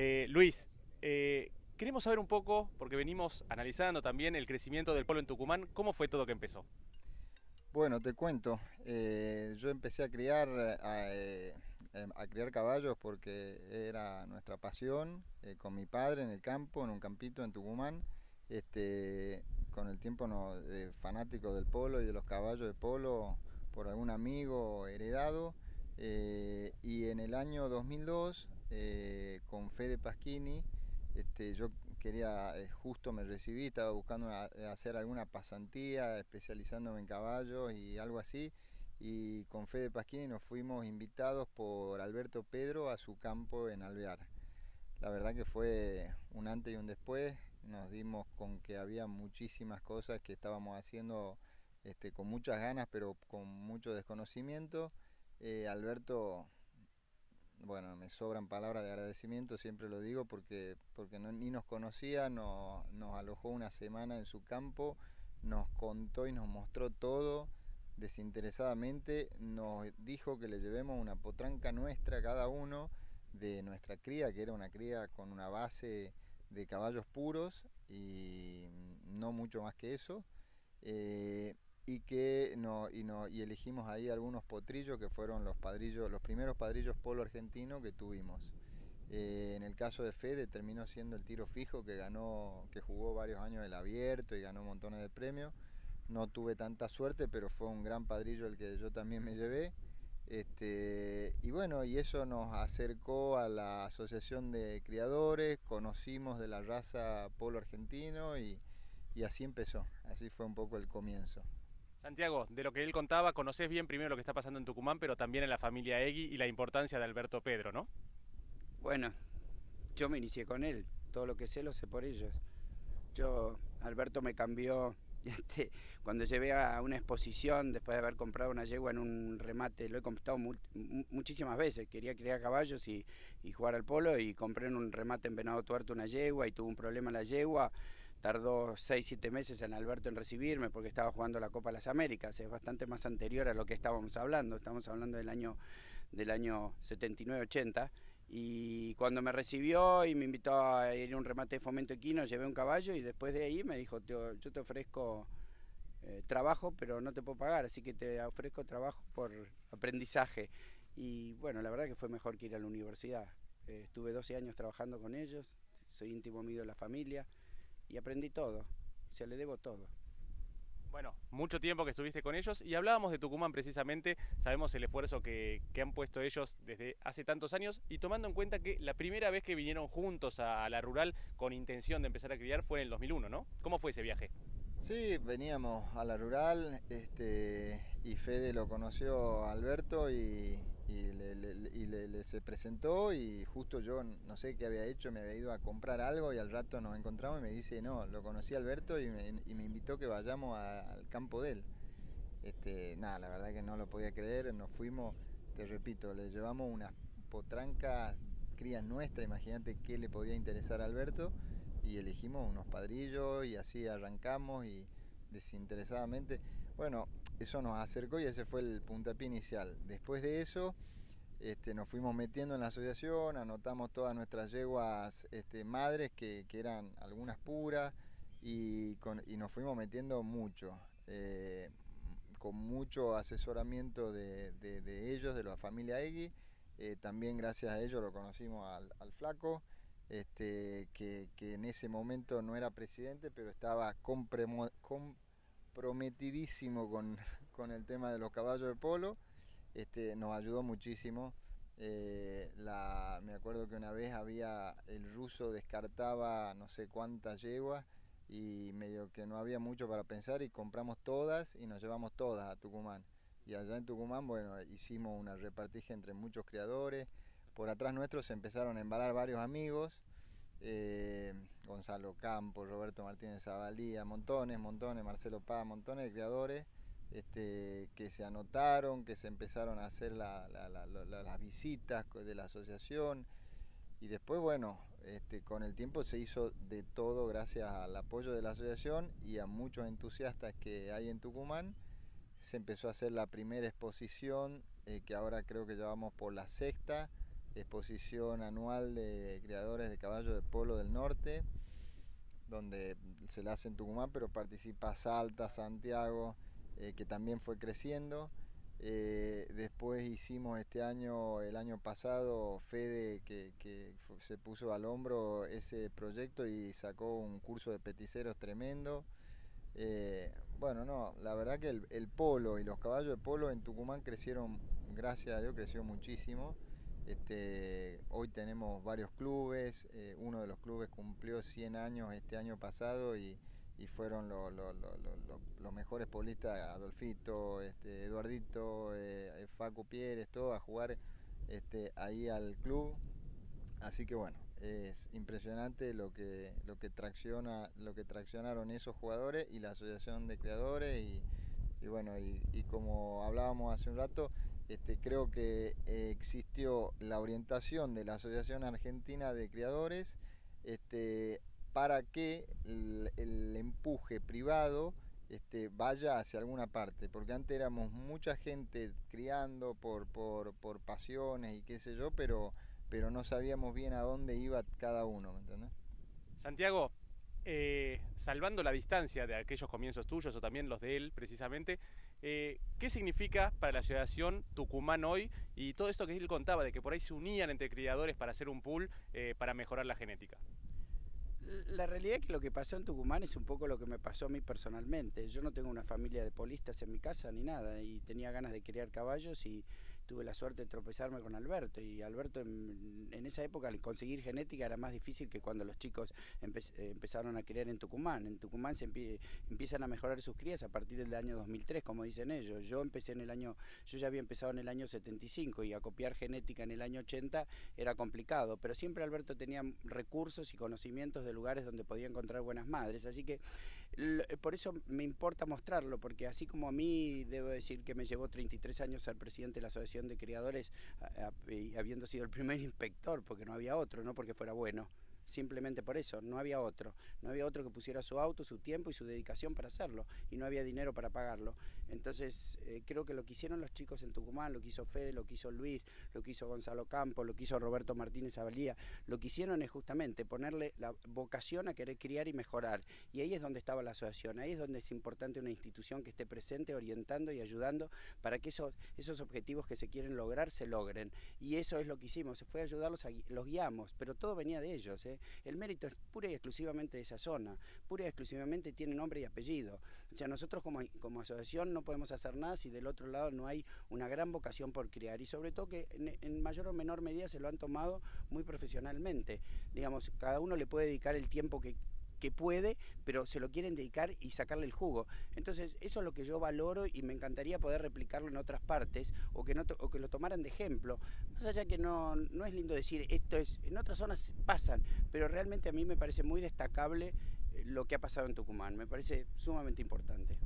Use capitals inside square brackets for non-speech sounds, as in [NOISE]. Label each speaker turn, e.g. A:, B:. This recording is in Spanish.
A: Eh, Luis, eh, queremos saber un poco, porque venimos analizando también el crecimiento del polo en Tucumán, ¿cómo fue todo que empezó?
B: Bueno, te cuento, eh, yo empecé a criar, a, em, a, criar caballos porque era nuestra pasión, con mi padre en el campo, en un campito en Tucumán, este, con el tiempo fanático del polo y de los caballos de polo por algún amigo heredado, y en el año 2002 eh, con Fede Pasquini. Este, yo quería, eh, justo me recibí, estaba buscando hacer alguna pasantía, especializándome en caballos y algo así. Y con Fede Pasquini nos fuimos invitados por Alberto Pedro a su campo en Alvear. La verdad que fue un antes y un después. Nos dimos con que había muchísimas cosas que estábamos haciendo este, con muchas ganas, pero con mucho desconocimiento. Eh, Alberto bueno, me sobran palabras de agradecimiento, siempre lo digo porque, porque ni nos conocía, nos alojó una semana en su campo, nos contó y nos mostró todo desinteresadamente, nos dijo que le llevemos una potranca nuestra cada uno de nuestra cría, que era una cría con una base de caballos puros y no mucho más que eso. Eh, y que no, y, no, y elegimos ahí algunos potrillos que fueron los padrillos, los primeros padrillos polo argentino que tuvimos. Eh, en el caso de Fede terminó siendo el tiro fijo que ganó, que jugó varios años el abierto y ganó montones de premios. No tuve tanta suerte, pero fue un gran padrillo el que yo también me llevé. Este, y bueno, y eso nos acercó a la asociación de criadores, conocimos de la raza polo argentino y, y así empezó, así fue un poco el comienzo.
A: Santiago, de lo que él contaba, conoces bien primero lo que está pasando en Tucumán, pero también en la familia Egui y la importancia de Alberto Pedro, ¿no?
C: Bueno, yo me inicié con él, todo lo que sé lo sé por ellos. Yo, Alberto me cambió [LAUGHS] este, cuando llevé a una exposición, después de haber comprado una yegua en un remate, lo he comprado muchísimas veces, quería criar caballos y, y, jugar al polo y compré en un remate en Venado Tuerto una yegua y tuve un problema la yegua, tardó 6-7 meses en Alberto en recibirme porque estaba jugando la Copa de las Américas, es bastante más anterior a lo que estábamos hablando, estamos hablando del año, del año 79-80 y cuando me recibió y me invitó a ir a un remate de fomento equino, llevé un caballo y después de ahí me dijo, yo te ofrezco eh, trabajo pero no te puedo pagar, así que te ofrezco trabajo por aprendizaje y bueno, la verdad que fue mejor que ir a la universidad. Eh, estuve 12 años trabajando con ellos, soy íntimo amigo de la familia y aprendí todo, se le debo todo.
A: Bueno, mucho tiempo que estuviste con ellos y hablábamos de Tucumán precisamente, sabemos el esfuerzo que, han puesto ellos desde hace tantos años y tomando en cuenta que la primera vez que vinieron juntos a, la rural con intención de empezar a criar fue en el 2001, ¿no? ¿Cómo fue ese viaje?
B: Sí, veníamos a la rural este, y Fede lo conoció a Alberto y, y, le, se presentó y justo yo no sé qué había hecho, me había ido a comprar algo y al rato nos encontramos y me dice, no, lo conocí Alberto y me, invitó que vayamos al campo de él. Este, nada, la verdad que no lo podía creer, nos fuimos, te repito, le llevamos unas potrancas crías nuestras, imagínate qué le podía interesar a Alberto y elegimos unos padrillos y así arrancamos y desinteresadamente, bueno, eso nos acercó y ese fue el puntapié inicial. Después de eso, este, nos fuimos metiendo en la asociación, anotamos todas nuestras yeguas este, madres, que, eran algunas puras, y, nos fuimos metiendo mucho, eh, con mucho asesoramiento de, ellos, de la familia Egui. Eh, también gracias a ellos lo conocimos al, flaco. Este, que, en ese momento no era presidente, pero estaba comprometidísimo con, [LAUGHS] con, el tema de los caballos de polo. Este, nos ayudó muchísimo. Eh, la, me acuerdo que una vez había, el ruso descartaba no sé cuántas yeguas y medio que no había mucho para pensar y compramos todas y nos llevamos todas a Tucumán. Y allá en Tucumán, bueno, hicimos una repartija entre muchos criadores, por atrás nuestros se empezaron a embalar varios amigos, eh, Gonzalo Campos, Roberto Martínez Zabalía, montones, montones, Marcelo Paz, montones de creadores este, que se anotaron, que se empezaron a hacer las visitas de la asociación. Y después, bueno, este, con el tiempo se hizo de todo gracias al apoyo de la asociación y a muchos entusiastas que hay en Tucumán. Se empezó a hacer la primera exposición, eh, que ahora creo que llevamos por la sexta, exposición anual de criadores de caballos de polo del norte, donde se la hace en Tucumán, pero participa Salta, Santiago, eh, que también fue creciendo. Eh, después hicimos este año, el año pasado, Fede que, se puso al hombro ese proyecto y sacó un curso de peticeros tremendo. Eh, bueno, no, la verdad que el, polo y los caballos de polo en Tucumán crecieron, gracias a Dios, creció muchísimo. Este, hoy tenemos varios clubes, eh, uno de los clubes cumplió 100 años este año pasado y, fueron los mejores polistas, Adolfito, este, Eduardito, eh, Facu Pieres, todos a jugar este, ahí al club. Así que bueno, es impresionante lo que, lo que tracciona, lo que traccionaron esos jugadores y la asociación de creadores y, bueno, y, y, como hablábamos hace un rato, este, creo que existió la orientación de la Asociación Argentina de Creadores este, para que el, empuje privado este, vaya hacia alguna parte, porque antes éramos mucha gente criando por, por, por pasiones y qué sé yo, pero, pero no sabíamos bien a dónde iba cada uno, ¿me entendés?
A: Santiago, eh, salvando la distancia de aquellos comienzos tuyos o también los de él precisamente, eh, ¿qué significa para la asociación Tucumán hoy y todo esto que él contaba de que por ahí se unían entre criadores para hacer un pool eh, para mejorar la genética?
C: La realidad es que lo que pasó en Tucumán es un poco lo que me pasó a mí personalmente. Yo no tengo una familia de polistas en mi casa ni nada y tenía ganas de criar caballos y tuve la suerte de tropezarme con Alberto y Alberto en, esa época conseguir genética era más difícil que cuando los chicos empezaron a criar en Tucumán. En Tucumán se empiezan a mejorar sus crías a partir del año 2003, como dicen ellos. Yo empecé en el año, yo ya había empezado en el año 75 y a copiar genética en el año 80 era complicado, pero siempre Alberto tenía recursos y conocimientos de lugares donde podía encontrar buenas madres, así que por eso me importa mostrarlo, porque así como a mí debo decir que me llevó 33 años ser presidente de la Asociación de Criadores, habiendo sido el primer [LAUGHS] inspector, porque no había otro, no porque fuera bueno simplemente por eso, no había otro, no había otro que pusiera su auto, su tiempo y su dedicación para hacerlo, y no había dinero para pagarlo. Entonces, eh, creo que lo que hicieron los chicos en Tucumán, lo que hizo Fede, lo que hizo Luis, lo que hizo Gonzalo Campos, lo que hizo Roberto Martínez Avalía, lo que hicieron es justamente ponerle la vocación a querer criar y mejorar. Y ahí es donde estaba la asociación, ahí es donde es importante una institución que esté presente, orientando y ayudando para que esos, esos objetivos que se quieren lograr se logren. Y eso es lo que hicimos, se fue ayudarlos, a, los guiamos, pero todo venía de ellos. ¿eh? El mérito es pura y exclusivamente de esa zona, pura y exclusivamente tiene nombre y apellido. O sea, nosotros como, como asociación no podemos hacer nada si del otro lado no hay una gran vocación por criar y sobre todo que en, mayor o menor medida se lo han tomado muy profesionalmente. Digamos, cada uno le puede dedicar el tiempo que, que puede, pero se lo quieren dedicar y sacarle el jugo. Entonces, eso es lo que yo valoro y me encantaría poder replicarlo en otras partes o que, no o que lo tomaran de ejemplo. Más allá que no, no es lindo decir, esto es, en otras zonas pasan, pero realmente a mí me parece muy destacable eh, lo que ha pasado en Tucumán, me parece sumamente importante.